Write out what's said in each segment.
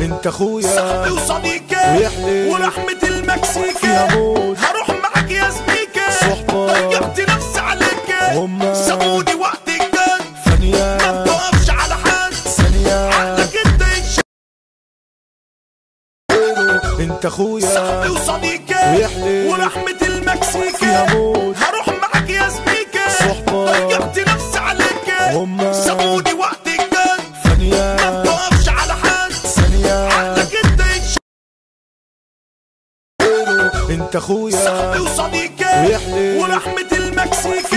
انت اخويا. صاحبي وصديقي ويحلي. ورحمة المكسيكي. هروح معك يا زميكي صحبة. ضيعت نفسي عليك. هما سابوني وقت الجد ثانية. ما بتقفش على حد. ثانية. عقلك انت انت اخويا. صاحبي وصديقي ويحلي. ورحمة المكسيكي. هروح انت اخويا. صاحبي وصديقي ورحمة المكسيكي.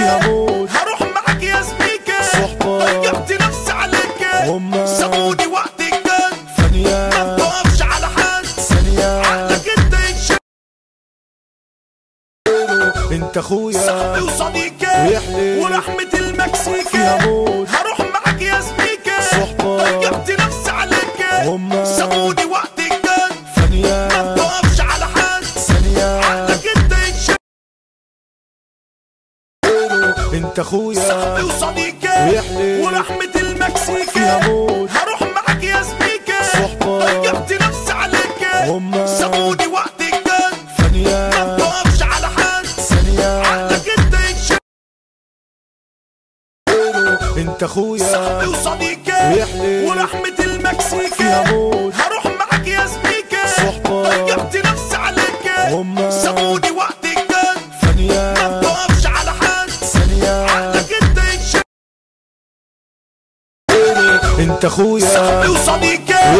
هروح معك يا زميكي. صحبة. ضيعت نفسي عليك. هما سابوني وقت الجد ثانية. ما بتقفش على حد. ثانية. عقلك انت انت اخويا. صاحبي وصديقي ورحمة المكسيكي. هروح انت اخويا. صاحبي وصديقي ويحلي. ورحمة المكسيكي. هروح معك يا زميكي صحبة. ضيعت نفسي عليك هما سابوني وقت الجد ثانية. ما على حد. ثانية. عقلك انت يتشغل انت اخويا. صاحبي وصديقي ورحمة المكسيكي. هروح معك يا زميكي صحبة. ضيعت نفسي عليك هما سابوني انت اخويا. صاحبي وصديقي.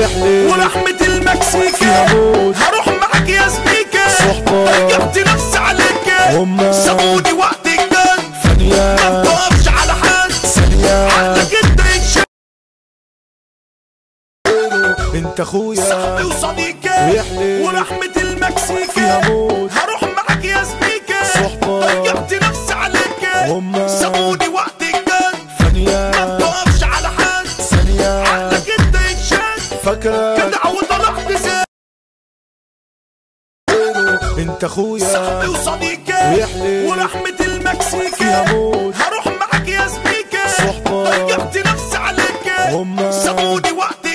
ورحمة المكسيكي. هروح معك يا زميكي. ضيعت نفسي عليك. هما سابوني وقت الجد ثانية ما على حد ثانية عقلك انت يتشغل انت اخويا. صاحبي وصديقي. ورحمة المكسيكي. هروح معك يا زميكي. ضيعت نفسي عليك. سابوني وقت فاكرة جدع وطلعت زي انت أخويا. صاحبي وصديقي. ويحلي. ورحمة المكسيكي. هروح معك يا زميكي. صحبة. ضيعت نفسي عليك هما سابوني وقت